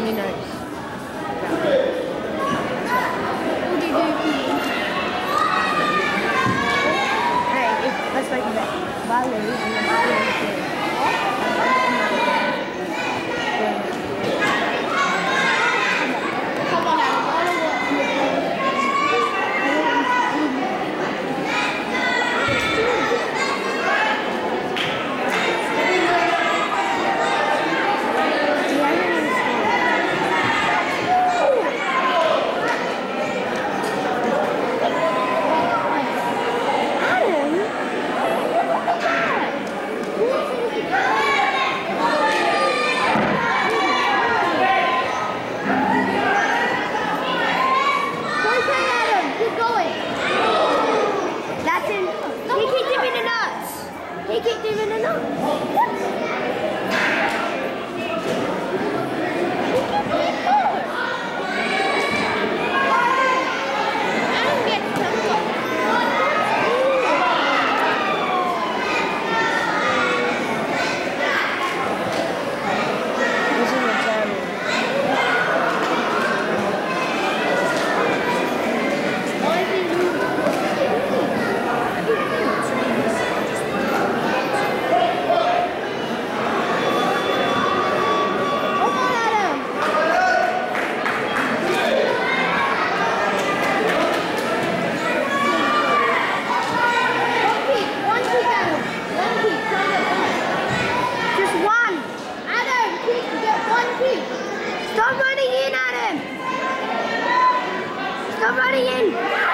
midnight. Running in.